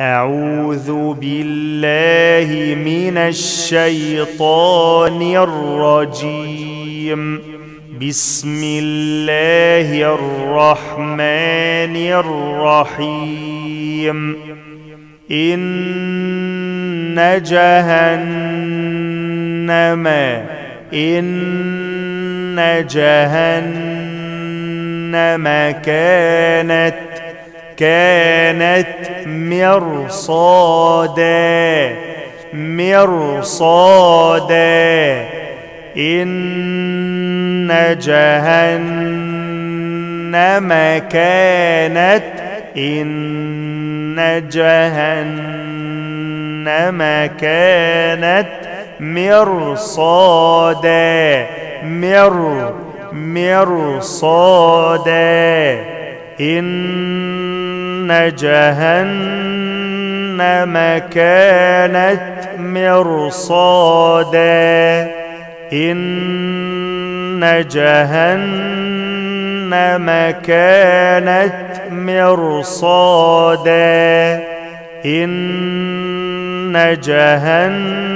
أعوذ بالله من الشيطان الرجيم. بسم الله الرحمن الرحيم. إن جهنم إن جهنم كانت كانت مرصادا مرصادا. إن جهنم كانت إن جهنم كانت مرصادا. مر مرصادا. إن جهنم كانت مرصادا. إن جهنم كانت مرصادا. إن جهنم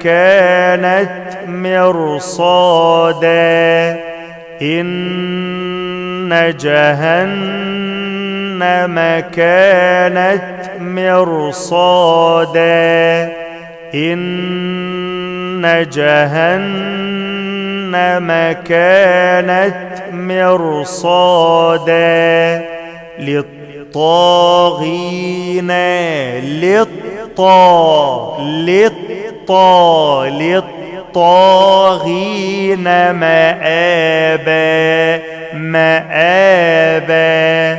كانت مرصادا. إن جهنم كانت مرصادا. إن جهنم كانت مرصادا. للطاغين للطا للطا للطاغين مآبا مآبا.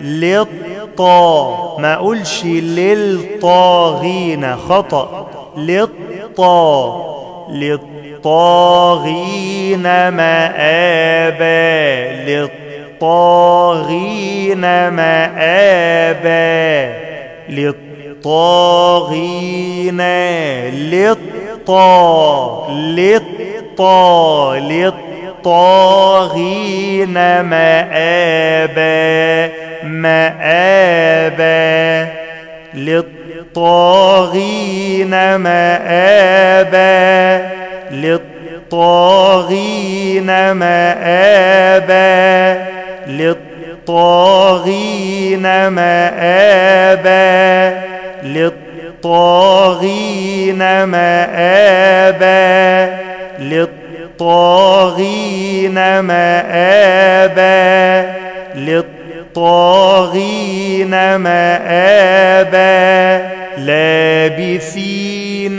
للطا ما أقولش للطاغين خطأ. للطا للطاغين مآبا. للطاغين مآبا. للطاغين للطا للطا للطاغين مآبا مآبا. للطاغين مآبا للطاغين مآبا. للطاغين مآبا للطاغين مآبا للطاغين مآبا للطاغين مآبا لابثين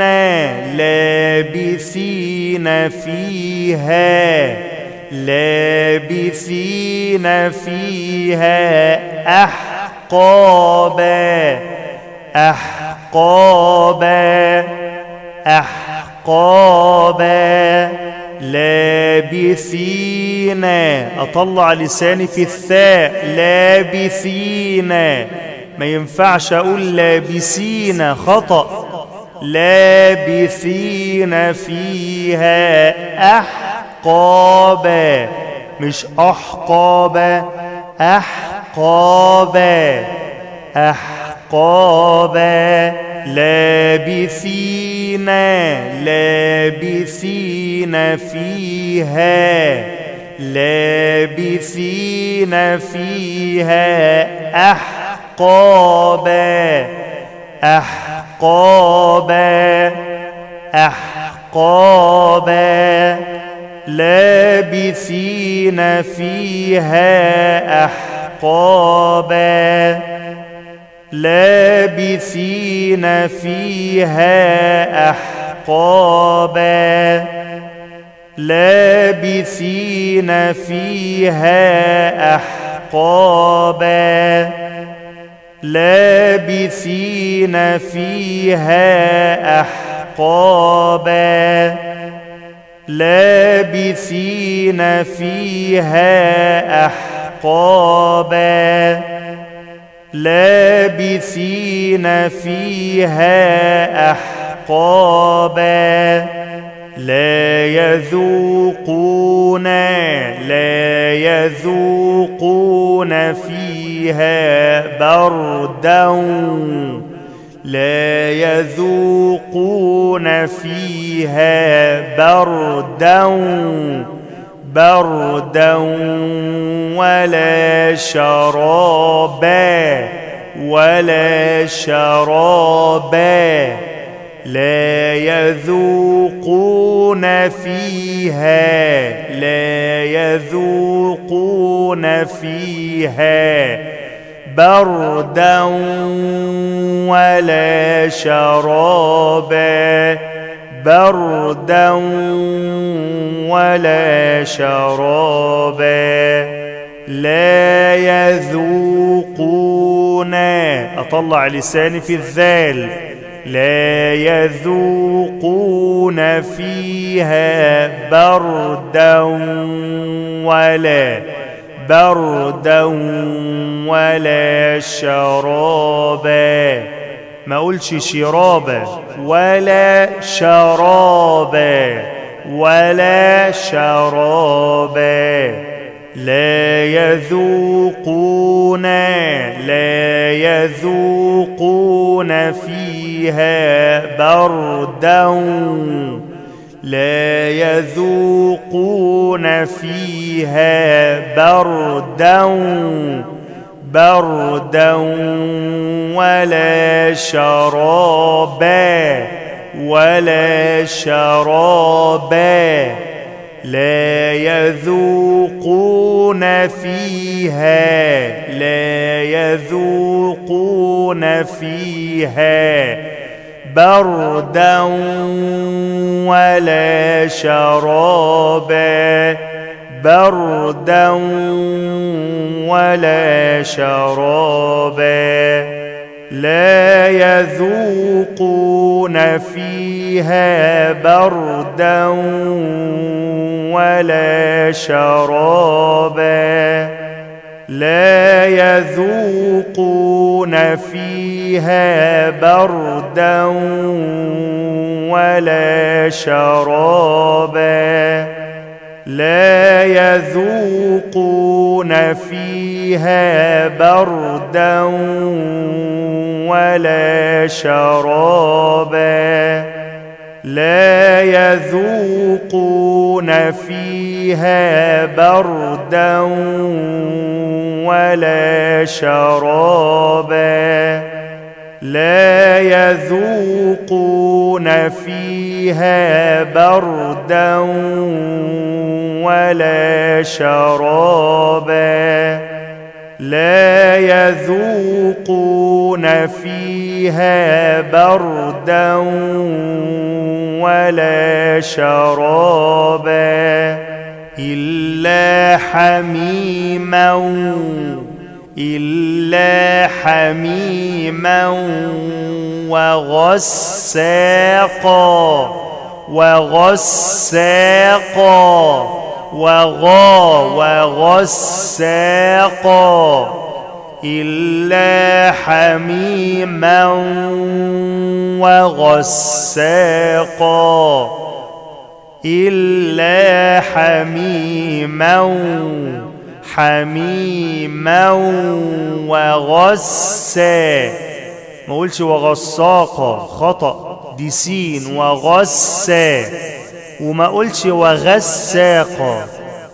لابثين فيها لابثين فيها أحقابا أحقابا أحقابا لابثين. أطلع لساني في الثاء لابثين. ما ينفعش أقول لابسين خطأ. لابثين فيها أحقابا مش أحقابا أحقابا. أحقابا. لابثين لابثين فيها لابثين فيها أحقابا أحقابا أحقابا لابثين فيها أحقابا لابثين فيها أحقابا. لابثين فيها أحقابا. لابثين فيها أحقابا. لابثين فيها أحقابا. لابثين فيها أحقابا لا يذوقون لا يذوقون فيها بردا لا يذوقون فيها بردا بردا ولا شرابا ولا شرابا لا يذوقون فيها لا يذوقون فيها بردا ولا شرابا بردا ولا شرابا لا يذوقون. أطلع لساني في الذال. لا يذوقون فيها بردا ولا بردا ولا شرابا. ما اقولش شرابا ولا شرابا ولا شرابا لا يذوقون لا يذوقون فيها بردا. لا يذوقون فيها بردا. بردا ولا شرابا ولا شرابا لا يذوقون فيها لا يذوقون فيها بردا ولا شرابا بردا ولا شرابا لا يذوقون فيها بردا ولا شرابا لا يذوقون فيها بردا ولا شرابا لا يذوقون فيها بردا ولا شرابا. لا يذوقون فيها بردا ولا شرابا. لا يذوقون فيها بردا ولا شرابا لا يذوقون فيها بردا ولا شرابا إلا حميما إلا حميما وغساقا وغساقا. وغا وغساقا إلا حميما وغساقا إلا حميما حميما وغسا. ما قولش وغساقا خطأ. دي سين وغسا. وما قولش وغساقا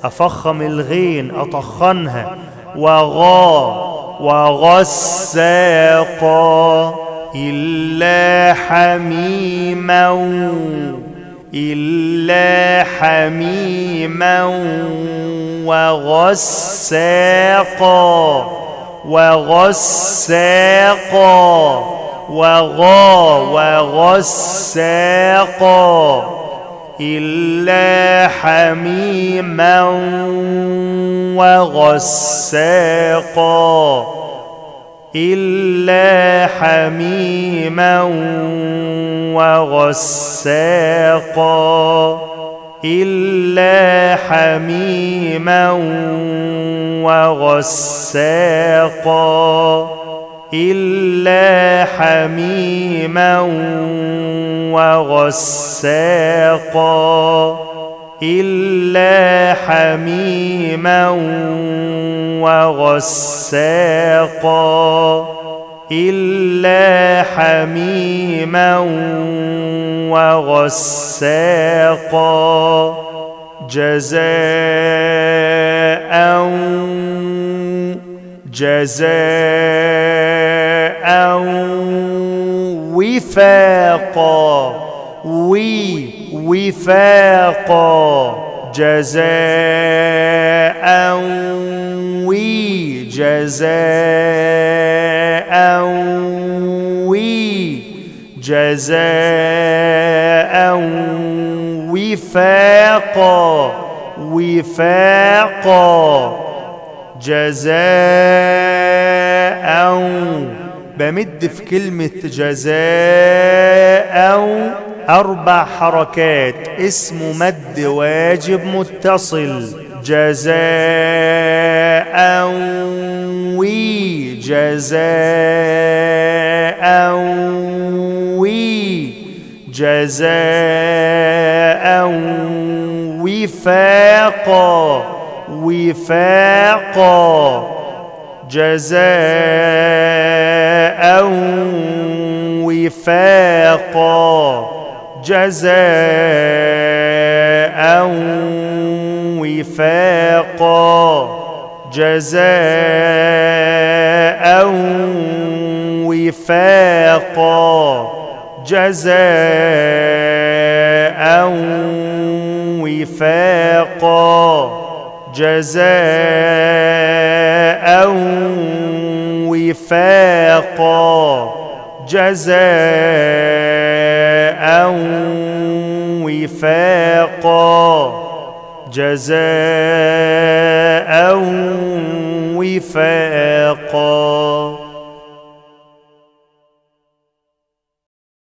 أفخم الغين أطخنها. وغا وغساقا إلا حميما إلا حميما. وغساقا وغساقا وغا وغساقا إلا حميما وغساقا. إلا حميما وغساقا. إلا حميما وغساقا. إلا حميما وغساقا. إلا حميما وغساقا. إلا حميما وغساقا. جزاء جزاء وفاقا وي وفاقا جزاء وي جزاء وي. جزاء وفاقا وفاقا جزاء بمد في كلمة جزاء أربع حركات. اسمه مد واجب متصل. جزاء وي. جزاء وي. جزاء وفاقا وفاقا جزاء وفاقا جزاء وفاقا جزاء وفاقا جزاء وفاقا جزاء وفاقا جزاء وفاقا جزاء وفاقا